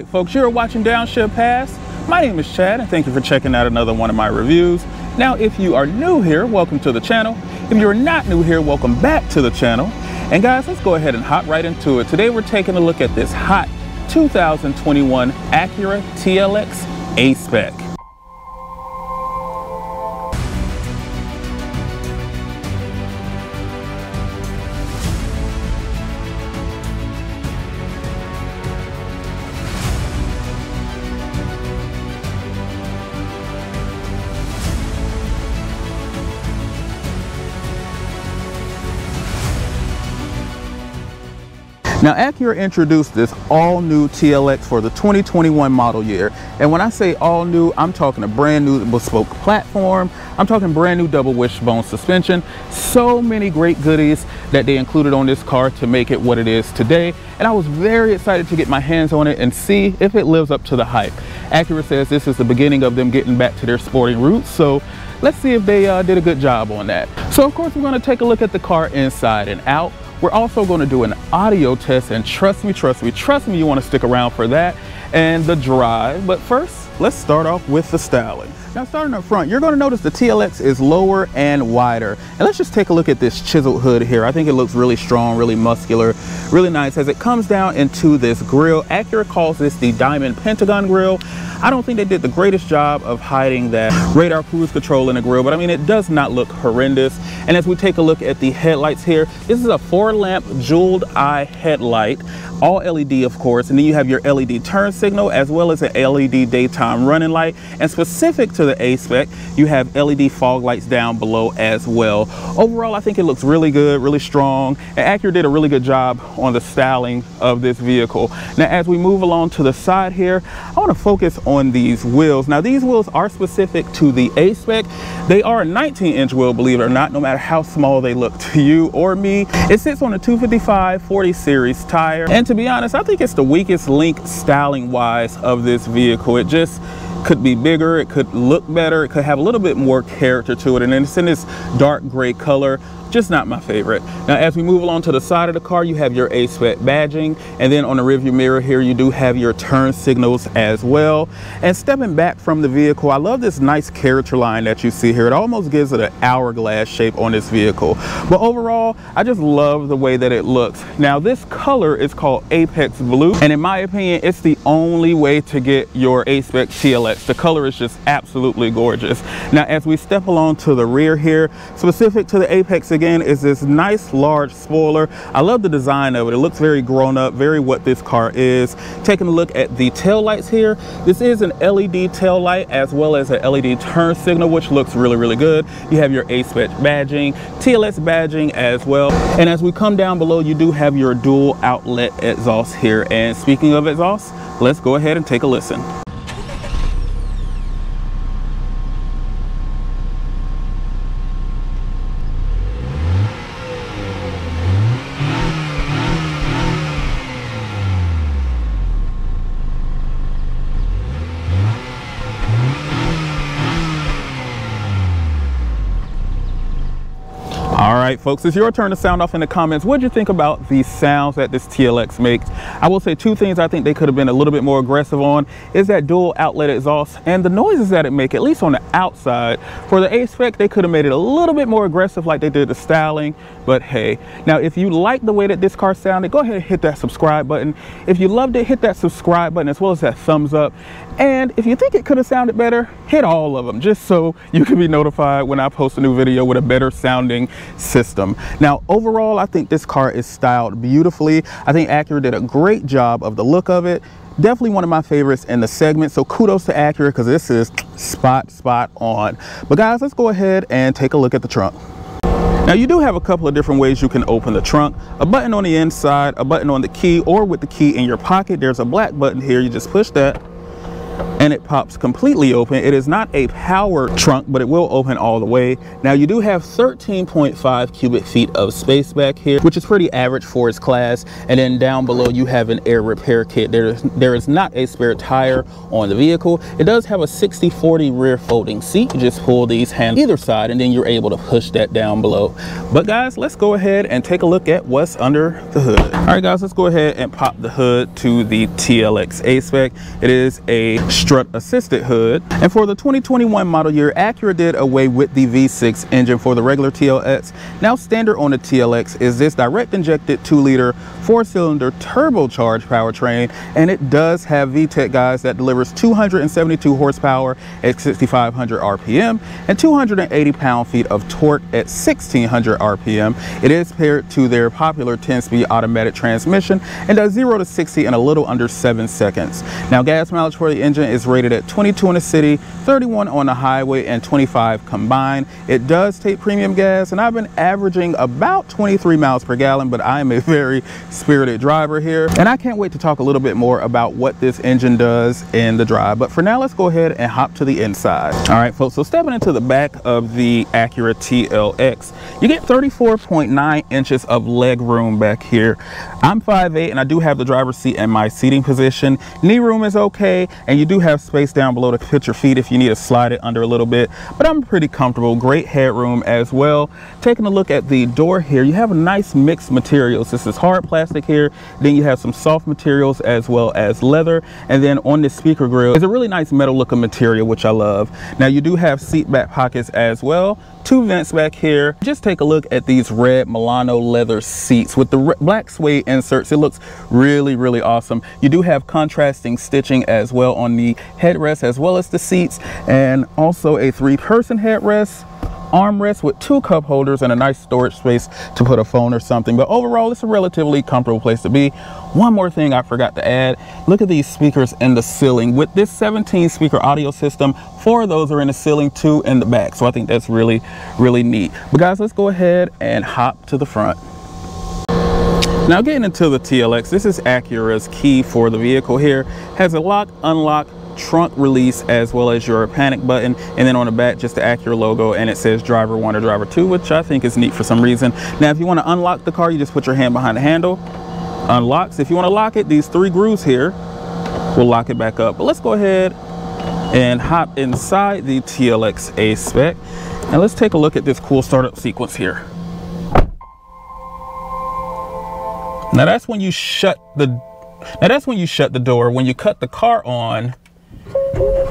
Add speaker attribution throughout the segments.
Speaker 1: right, folks, you're watching Downshift Pass. My name is Chad, and thank you for checking out another one of my reviews. Now, if you are new here, welcome to the channel. If you're not new here, welcome back to the channel. And guys, let's go ahead and hop right into it. Today, we're taking a look at this hot 2021 Acura TLX A-Spec. Now Acura introduced this all new TLX for the 2021 model year. And when I say all new, I'm talking a brand new bespoke platform. I'm talking brand new double wishbone suspension. So many great goodies that they included on this car to make it what it is today. And I was very excited to get my hands on it and see if it lives up to the hype. Acura says this is the beginning of them getting back to their sporting roots. So let's see if they uh, did a good job on that. So of course we're gonna take a look at the car inside and out. We're also going to do an audio test and trust me, trust me, trust me, you want to stick around for that and the drive. But first, let's start off with the styling. Now starting up front, you're going to notice the TLX is lower and wider. And let's just take a look at this chiseled hood here. I think it looks really strong, really muscular, really nice. As it comes down into this grill, Acura calls this the Diamond Pentagon Grill. I don't think they did the greatest job of hiding that radar cruise control in the grill, but I mean, it does not look horrendous. And as we take a look at the headlights here, this is a four lamp jeweled eye headlight, all LED of course, and then you have your LED turn signal as well as an LED daytime running light. And specific to the A-Spec, you have LED fog lights down below as well. Overall, I think it looks really good, really strong, and Acura did a really good job on the styling of this vehicle. Now, as we move along to the side here, I wanna focus on these wheels. Now these wheels are specific to the A-Spec. They are a 19 inch wheel, believe it or not, no matter how small they look to you or me. It sits on a 255 40 series tire. And to be honest, I think it's the weakest link styling wise of this vehicle. It just could be bigger, it could look better, it could have a little bit more character to it. And then it's in this dark gray color just not my favorite. Now, as we move along to the side of the car, you have your A-Spec badging, and then on the rearview mirror here, you do have your turn signals as well. And stepping back from the vehicle, I love this nice character line that you see here. It almost gives it an hourglass shape on this vehicle. But overall, I just love the way that it looks. Now, this color is called Apex Blue, and in my opinion, it's the only way to get your A-Spec TLX. The color is just absolutely gorgeous. Now, as we step along to the rear here, specific to the Apex again is this nice large spoiler. I love the design of it. It looks very grown up, very what this car is. Taking a look at the tail lights here. This is an LED tail light as well as an LED turn signal, which looks really, really good. You have your A-Spec badging, TLX badging as well. And as we come down below, you do have your dual outlet exhaust here. And speaking of exhaust, let's go ahead and take a listen. All right, folks, it's your turn to sound off in the comments. What do you think about the sounds that this TLX makes? I will say two things I think they could have been a little bit more aggressive on is that dual outlet exhaust and the noises that it make, at least on the outside. For the A-Spec, they could have made it a little bit more aggressive like they did the styling, but hey. Now, if you like the way that this car sounded, go ahead and hit that subscribe button. If you loved it, hit that subscribe button as well as that thumbs up. And if you think it could have sounded better, hit all of them just so you can be notified when I post a new video with a better sounding system. Now, overall, I think this car is styled beautifully. I think Acura did a great job of the look of it. Definitely one of my favorites in the segment. So kudos to Acura because this is spot, spot on. But guys, let's go ahead and take a look at the trunk. Now you do have a couple of different ways you can open the trunk. A button on the inside, a button on the key, or with the key in your pocket. There's a black button here. You just push that and it pops completely open. It is not a power trunk, but it will open all the way. Now you do have 13.5 cubic feet of space back here, which is pretty average for its class. And then down below you have an air repair kit. There is, there is not a spare tire on the vehicle. It does have a 60-40 rear folding seat. You just pull these hands either side and then you're able to push that down below. But guys, let's go ahead and take a look at what's under the hood. All right guys, let's go ahead and pop the hood to the TLX A-Spec. It is a strut assisted hood. And for the 2021 model year, Acura did away with the V6 engine for the regular TLX. Now standard on the TLX is this direct injected 2 liter four cylinder turbocharged powertrain. And it does have VTEC guys that delivers 272 horsepower at 6,500 RPM and 280 pound feet of torque at 1600 RPM. It is paired to their popular 10 speed automatic transmission and does 0 to 60 in a little under 7 seconds. Now gas mileage for the engine is rated at 22 in the city, 31 on the highway and 25 combined. It does take premium gas and I've been averaging about 23 miles per gallon but I am a very spirited driver here and I can't wait to talk a little bit more about what this engine does in the drive but for now let's go ahead and hop to the inside. All right folks so stepping into the back of the Acura TLX you get 34.9 inches of leg room back here. I'm 5'8 and I do have the driver's seat in my seating position. Knee room is okay and you do have space down below to put your feet if you need to slide it under a little bit but I'm pretty comfortable. Great headroom as well. Taking a look at the door here you have a nice mixed materials. This is hard plastic here. Then you have some soft materials as well as leather. And then on this speaker grill is a really nice metal looking material which I love. Now you do have seat back pockets as well two vents back here. Just take a look at these red Milano leather seats with the black suede inserts. It looks really really awesome. You do have contrasting stitching as well on the headrest as well as the seats and also a three-person headrest armrest with two cup holders and a nice storage space to put a phone or something. But overall it's a relatively comfortable place to be. One more thing i forgot to add. Look at these speakers in the ceiling. With this 17 speaker audio system four of those are in the ceiling two in the back. So i think that's really really neat. But guys let's go ahead and hop to the front. Now getting into the TLX, this is Acura's key for the vehicle here. Has a lock, unlock, trunk release as well as your panic button and then on the back just the Acura logo and it says driver one or driver two which I think is neat for some reason. Now if you want to unlock the car you just put your hand behind the handle unlocks. If you want to lock it these three grooves here will lock it back up. But let's go ahead and hop inside the TLX A-Spec and let's take a look at this cool startup sequence here. Now that's when you shut the now that's when you shut the door. When you cut the car on, Thank you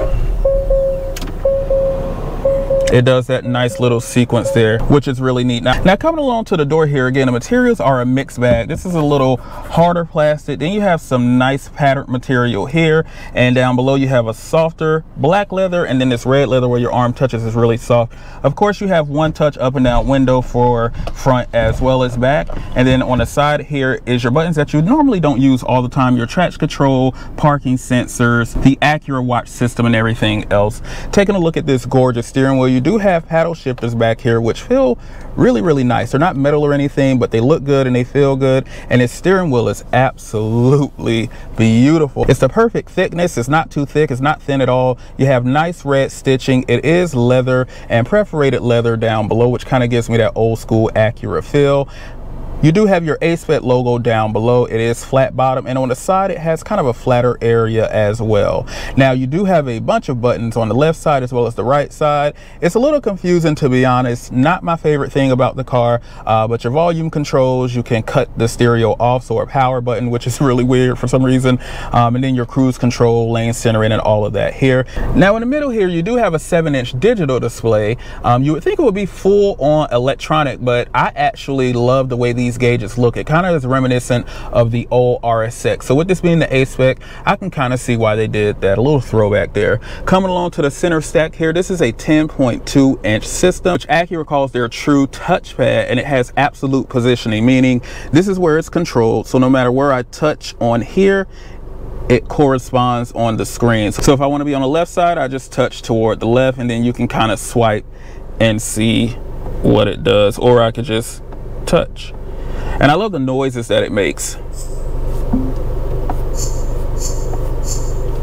Speaker 1: it does that nice little sequence there which is really neat. Now, now coming along to the door here again the materials are a mixed bag. This is a little harder plastic. Then you have some nice patterned material here and down below you have a softer black leather and then this red leather where your arm touches is really soft. Of course you have one touch up and down window for front as well as back and then on the side here is your buttons that you normally don't use all the time your traction control parking sensors the Acura watch system and everything else. Taking a look at this gorgeous steering wheel you you do have paddle shifters back here, which feel really, really nice. They're not metal or anything, but they look good and they feel good. And its steering wheel is absolutely beautiful. It's the perfect thickness. It's not too thick. It's not thin at all. You have nice red stitching. It is leather and perforated leather down below, which kind of gives me that old school Acura feel. You do have your A-Spec logo down below. It is flat bottom and on the side it has kind of a flatter area as well. Now you do have a bunch of buttons on the left side as well as the right side. It's a little confusing to be honest. Not my favorite thing about the car, uh, but your volume controls, you can cut the stereo off, so a power button, which is really weird for some reason. Um, and then your cruise control, lane centering and all of that here. Now in the middle here, you do have a seven inch digital display. Um, you would think it would be full on electronic, but I actually love the way these these gauges look. It kind of is reminiscent of the old RSX. So with this being the A-Spec, I can kind of see why they did that. A little throwback there. Coming along to the center stack here, this is a 10.2 inch system, which Acura calls their true touchpad, and it has absolute positioning, meaning this is where it's controlled. So no matter where I touch on here, it corresponds on the screen. So if I want to be on the left side, I just touch toward the left and then you can kind of swipe and see what it does. Or I could just touch. And I love the noises that it makes.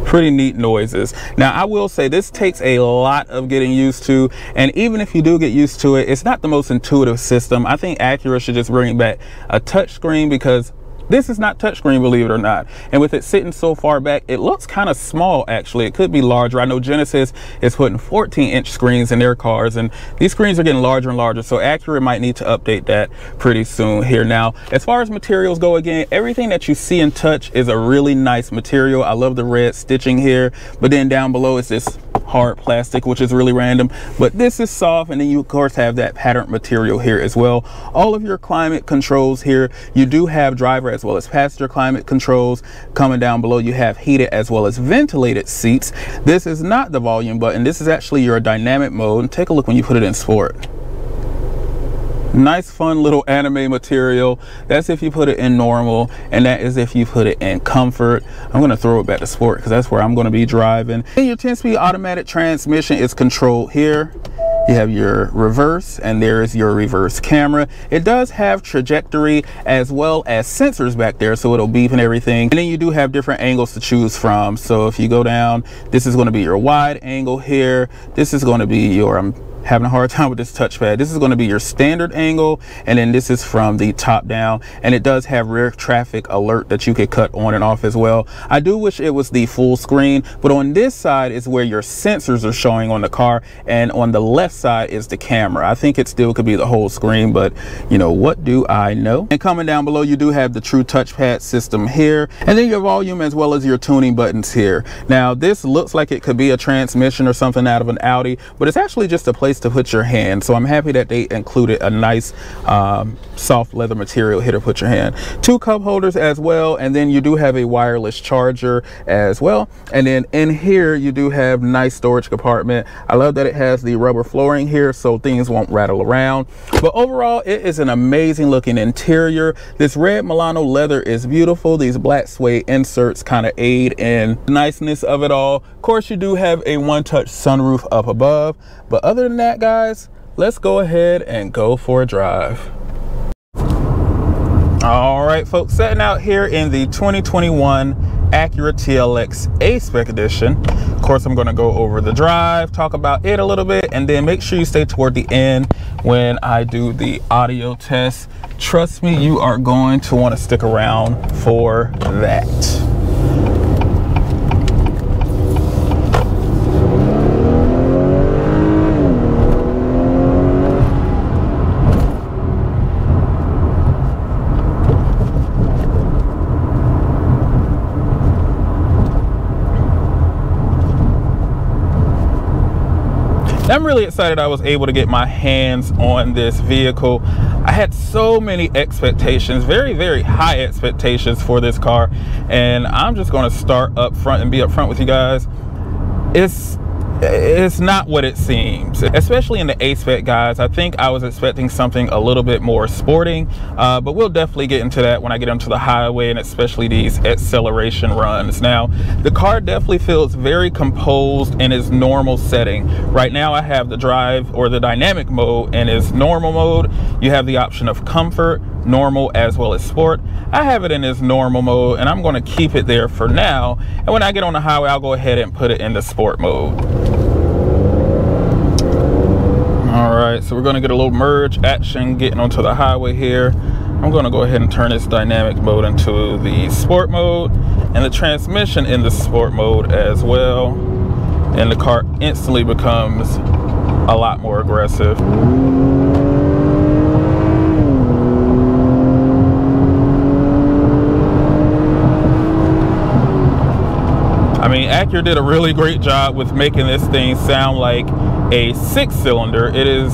Speaker 1: pretty neat noises. Now, I will say this takes a lot of getting used to, and even if you do get used to it, it's not the most intuitive system. I think Acura should just bring back a touchscreen because this is not touchscreen, believe it or not. And with it sitting so far back, it looks kind of small, actually. It could be larger. I know Genesis is putting 14 inch screens in their cars, and these screens are getting larger and larger. So Acura might need to update that pretty soon here. Now, as far as materials go, again, everything that you see and touch is a really nice material. I love the red stitching here, but then down below it's this hard plastic, which is really random. But this is soft, and then you of course have that patterned material here as well. All of your climate controls here, you do have driver as well as passenger climate controls. Coming down below, you have heated as well as ventilated seats. This is not the volume button. This is actually your dynamic mode. Take a look when you put it in sport nice fun little anime material. That's if you put it in normal and that is if you put it in comfort. I'm going to throw it back to sport because that's where i'm going to be driving. And your 10-speed automatic transmission is controlled here. You have your reverse and there's your reverse camera. It does have trajectory as well as sensors back there so it'll beep and everything. And then you do have different angles to choose from. So if you go down this is going to be your wide angle here. This is going to be your um, having a hard time with this touchpad. This is going to be your standard angle, and then this is from the top down, and it does have rear traffic alert that you could cut on and off as well. I do wish it was the full screen, but on this side is where your sensors are showing on the car, and on the left side is the camera. I think it still could be the whole screen, but you know, what do I know? And coming down below, you do have the true touchpad system here, and then your volume as well as your tuning buttons here. Now, this looks like it could be a transmission or something out of an Audi, but it's actually just a place place to put your hand. So I'm happy that they included a nice um, soft leather material here to put your hand. Two cup holders as well. And then you do have a wireless charger as well. And then in here, you do have nice storage compartment. I love that it has the rubber flooring here so things won't rattle around. But overall, it is an amazing looking interior. This red Milano leather is beautiful. These black suede inserts kind of aid in the niceness of it all. Of course, you do have a one-touch sunroof up above. But other than that, guys, let's go ahead and go for a drive. All right, folks, setting out here in the 2021 Acura TLX A-Spec Edition. Of course, I'm gonna go over the drive, talk about it a little bit, and then make sure you stay toward the end when I do the audio test. Trust me, you are going to wanna stick around for that. I'm really excited I was able to get my hands on this vehicle. I had so many expectations, very, very high expectations for this car. And I'm just gonna start up front and be up front with you guys. It's it's not what it seems especially in the a-spec guys. I think i was expecting something a little bit more sporting uh, but we'll definitely get into that when i get onto the highway and especially these acceleration runs. Now the car definitely feels very composed in its normal setting. Right now i have the drive or the dynamic mode in its normal mode. You have the option of comfort normal as well as sport. I have it in this normal mode and i'm going to keep it there for now. And when i get on the highway i'll go ahead and put it in the sport mode. All right so we're going to get a little merge action getting onto the highway here. I'm going to go ahead and turn this dynamic mode into the sport mode and the transmission in the sport mode as well. And the car instantly becomes a lot more aggressive I Acura did a really great job with making this thing sound like a six cylinder. It is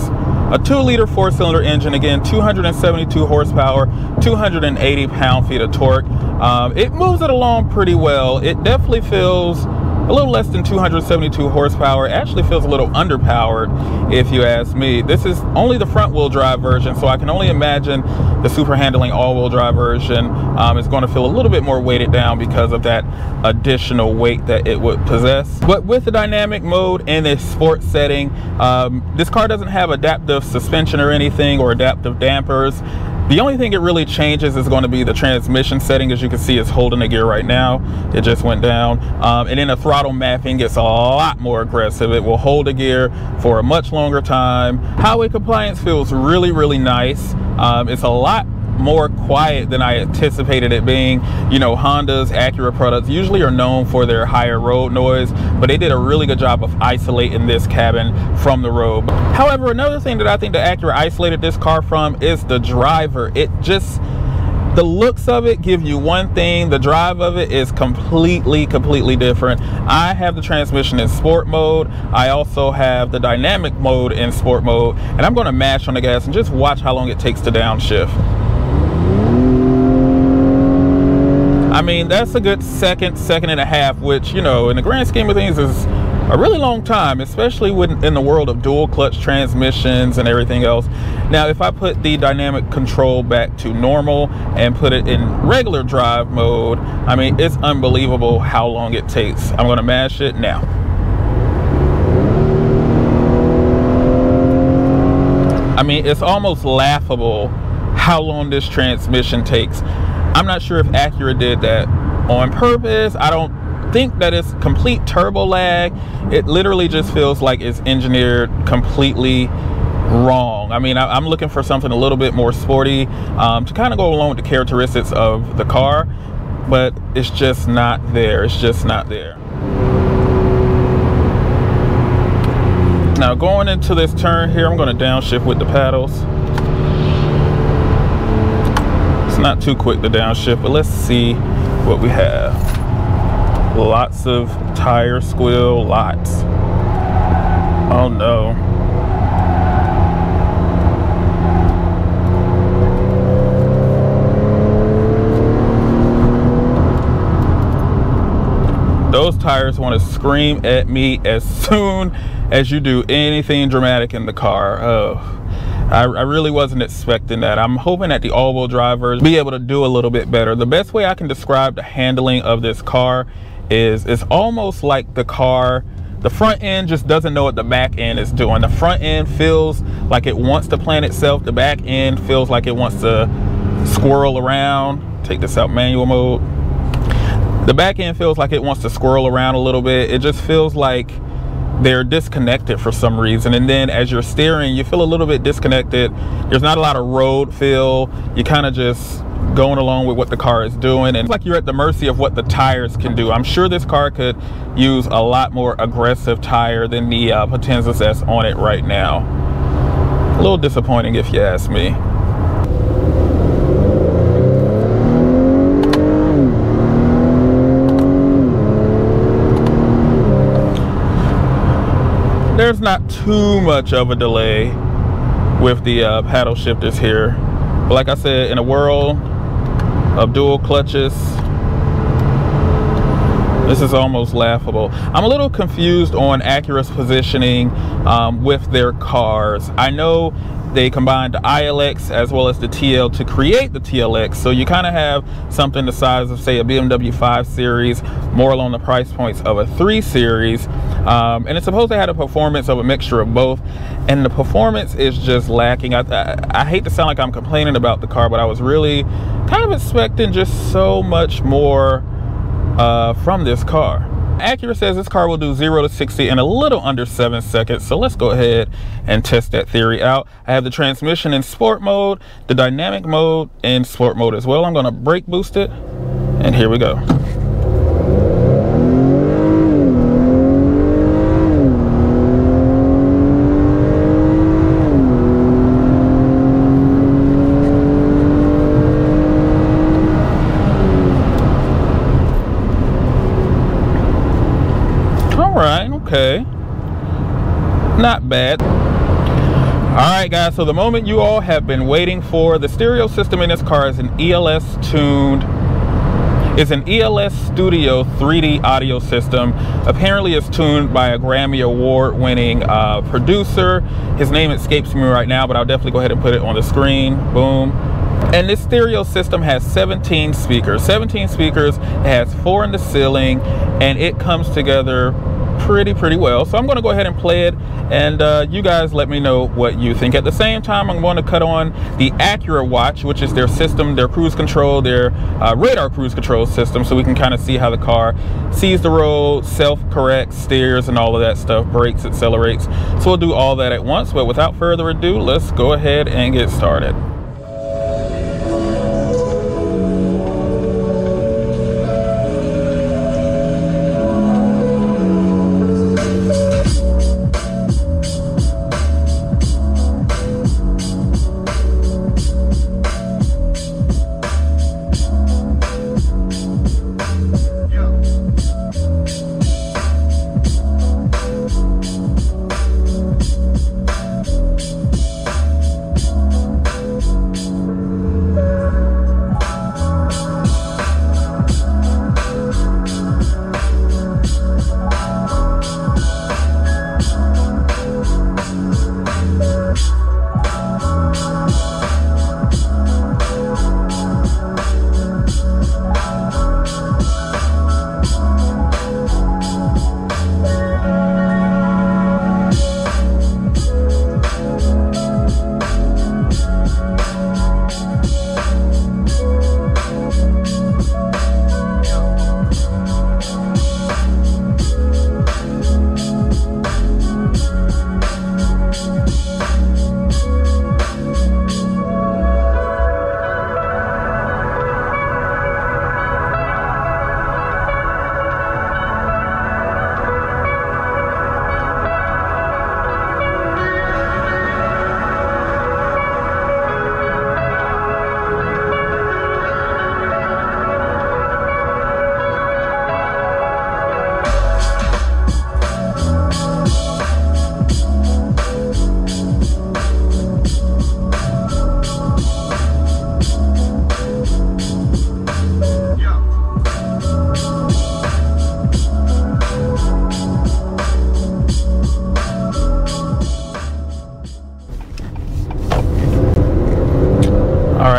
Speaker 1: a two liter four cylinder engine, again, 272 horsepower, 280 pound feet of torque. Um, it moves it along pretty well. It definitely feels a little less than 272 horsepower. Actually feels a little underpowered, if you ask me. This is only the front wheel drive version, so I can only imagine the super handling all wheel drive version um, is going to feel a little bit more weighted down because of that additional weight that it would possess. But with the dynamic mode and a sports setting, um, this car doesn't have adaptive suspension or anything or adaptive dampers The only thing it really changes is going to be the transmission setting. As you can see, it's holding the gear right now. It just went down. Um, and then the throttle mapping gets a lot more aggressive. It will hold the gear for a much longer time. Highway compliance feels really, really nice. Um, it's a lot more quiet than I anticipated it being. You know, Honda's Acura products usually are known for their higher road noise, but they did a really good job of isolating this cabin from the road. However, another thing that I think the Acura isolated this car from is the driver. It just, the looks of it give you one thing the drive of it is completely completely different i have the transmission in sport mode i also have the dynamic mode in sport mode and i'm going to mash on the gas and just watch how long it takes to downshift I mean, that's a good second, second and a half, which, you know, in the grand scheme of things is a really long time, especially when in the world of dual clutch transmissions and everything else. Now, if I put the dynamic control back to normal and put it in regular drive mode, I mean, it's unbelievable how long it takes. I'm gonna mash it now. I mean, it's almost laughable how long this transmission takes. I'm not sure if Acura did that on purpose. I don't think that it's complete turbo lag. It literally just feels like it's engineered completely wrong. I mean, I, am looking for something a little bit more sporty um, to kind of go along with the characteristics of the car, but it's just not there. It's just not there. Now going into this turn here, I'm going to downshift with the paddles not too quick to downshift, but let's see what we have. Lots of tire squeal, lots. Oh no. Those tires want to scream at me as soon as you do anything dramatic in the car. Oh. I, I really wasn't expecting that. I'm hoping that the all-wheel drivers be able to do a little bit better. The best way I can describe the handling of this car is it's almost like the car the front end just doesn't know what the back end is doing. The front end feels like it wants to plan itself. The back end feels like it wants to squirrel around. Take this out manual mode. The back end feels like it wants to squirrel around a little bit. It just feels like they're disconnected for some reason. And then as you're steering you feel a little bit disconnected. There's not a lot of road feel. You kind of just going along with what the car is doing. And it's like you're at the mercy of what the tires can do. I'm sure this car could use a lot more aggressive tire than the uh, Potenza that's on it right now. A little disappointing if you ask me there's not too much of a delay with the uh, paddle shifters here. But like I said, in a world of dual clutches, this is almost laughable. I'm a little confused on Acura's positioning um, with their cars. I know they combined the ILX as well as the TL to create the TLX. So you kind of have something the size of say a BMW 5 Series, more along the price points of a 3 Series. Um, and it's supposed to have a performance of a mixture of both. And the performance is just lacking. I, I, I hate to sound like I'm complaining about the car, but I was really kind of expecting just so much more uh, from this car. Acura says this car will do 0 to 60 in a little under 7 seconds. So let's go ahead and test that theory out. I have the transmission in sport mode, the dynamic mode in sport mode as well. I'm going to brake boost it. And here we go. Okay not bad all right guys so the moment you all have been waiting for the stereo system in this car is an els tuned it's an ELS Studio 3D audio system. Apparently it's tuned by a Grammy award winning uh, producer. His name escapes me right now, but I'll definitely go ahead and put it on the screen. Boom. And this stereo system has 17 speakers. 17 speakers, it has four in the ceiling, and it comes together pretty, pretty well. So I'm gonna go ahead and play it and uh, you guys let me know what you think. At the same time, I'm going to cut on the Acura watch, which is their system, their cruise control, their uh, radar cruise control system, so we can kind of see how the car sees the road, self-corrects, steers, and all of that stuff, brakes, accelerates. So we'll do all that at once, but without further ado, let's go ahead and get started.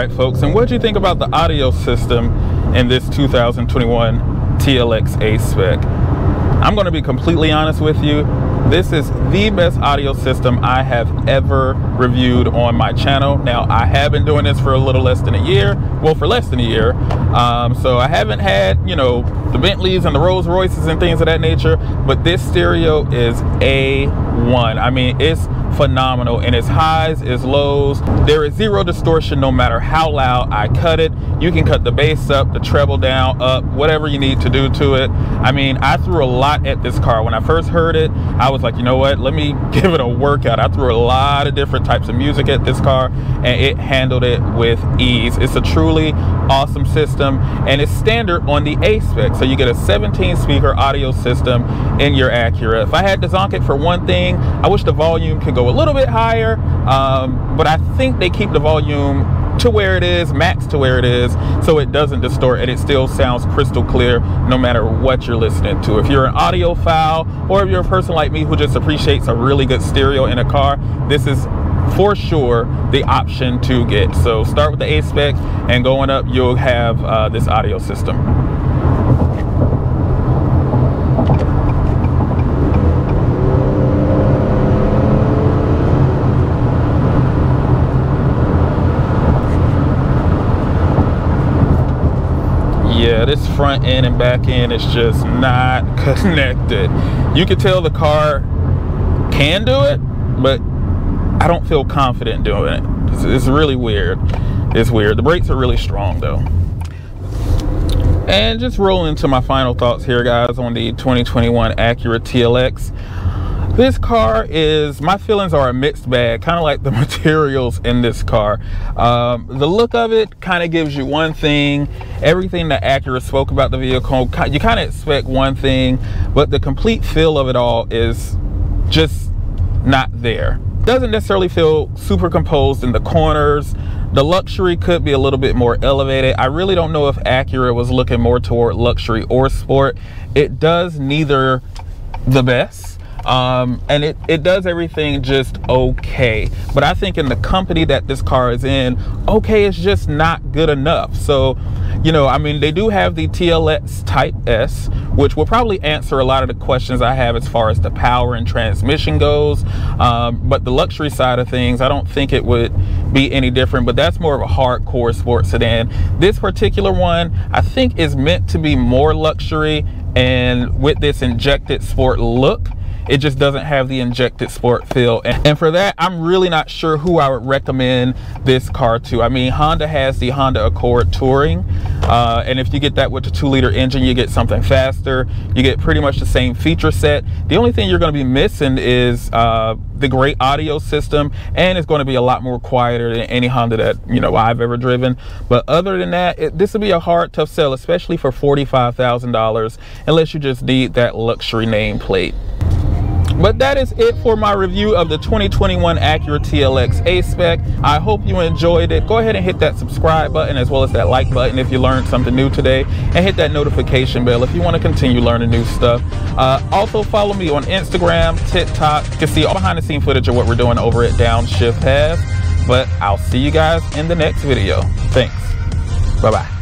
Speaker 1: Right, folks, and what do you think about the audio system in this 2021 TLX A spec? I'm going to be completely honest with you. This is the best audio system I have ever reviewed on my channel. Now, I have been doing this for a little less than a year. Well, for less than a year. Um, so I haven't had, you know, the Bentleys and the Rolls Royces and things of that nature. But this stereo is A1. I mean, it's phenomenal in its highs, its lows. There is zero distortion no matter how loud I cut it. You can cut the bass up, the treble down, up, whatever you need to do to it. I mean, I threw a lot at this car. When I first heard it, I was like, you know what, let me give it a workout. I threw a lot of different types of music at this car and it handled it with ease. It's a truly awesome system and it's standard on the A spec. So you get a 17 speaker audio system in your Acura. If I had to zonk it for one thing, I wish the volume could go a little bit higher, um, but I think they keep the volume to where it is, max to where it is, so it doesn't distort and it still sounds crystal clear no matter what you're listening to. If you're an audiophile or if you're a person like me who just appreciates a really good stereo in a car, this is for sure the option to get. So start with the A-Spec and going up, you'll have uh, this audio system. Yeah this front end and back end is just not connected. You can tell the car can do it but I don't feel confident doing it. It's, it's really weird. It's weird. The brakes are really strong though. And just rolling into my final thoughts here guys on the 2021 Acura TLX this car is my feelings are a mixed bag kind of like the materials in this car. Um, the look of it kind of gives you one thing. Everything that Acura spoke about the vehicle you kind of expect one thing but the complete feel of it all is just not there. Doesn't necessarily feel super composed in the corners. The luxury could be a little bit more elevated. I really don't know if acura was looking more toward luxury or sport. It does neither the best um, and it, it does everything just okay. But I think in the company that this car is in, okay is just not good enough. So, you know, I mean, they do have the TLX Type S, which will probably answer a lot of the questions I have as far as the power and transmission goes. Um, but the luxury side of things, I don't think it would be any different, but that's more of a hardcore sports sedan. This particular one, I think is meant to be more luxury and with this injected sport look it just doesn't have the injected sport feel. And, and, for that i'm really not sure who i would recommend this car to. I mean honda has the honda accord touring uh, and if you get that with the two liter engine you get something faster. You get pretty much the same feature set. The only thing you're going to be missing is uh, the great audio system and it's going to be a lot more quieter than any honda that you know i've ever driven. But other than that it, this would be a hard tough sell especially for $45000 unless you just need that luxury nameplate but that is it for my review of the 2021 Acura TLX A-Spec. I hope you enjoyed it. Go ahead and hit that subscribe button as well as that like button if you learned something new today. And hit that notification bell if you want to continue learning new stuff. Uh, also follow me on Instagram, TikTok. Can see all behind the scene footage of what we're doing over at Downshift Pass. But I'll see you guys in the next video. Thanks. Bye-bye.